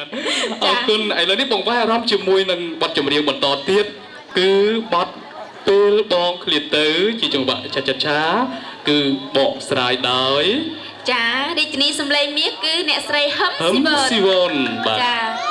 បាទអរគុណឥឡូវនេះបងវាយអារម្មណ៍ជាមួយនឹងបទចម្រៀងបន្តទៀតគឺបទពេលបងឃ្លាតទៅជាចង្វាក់ចាចាឆាគឺបកស្រាយដោយចារាជធានីសំឡេងមាសគឺអ្នកស្រីហឹមហឹមស៊ីវនស៊ីវនបាទចា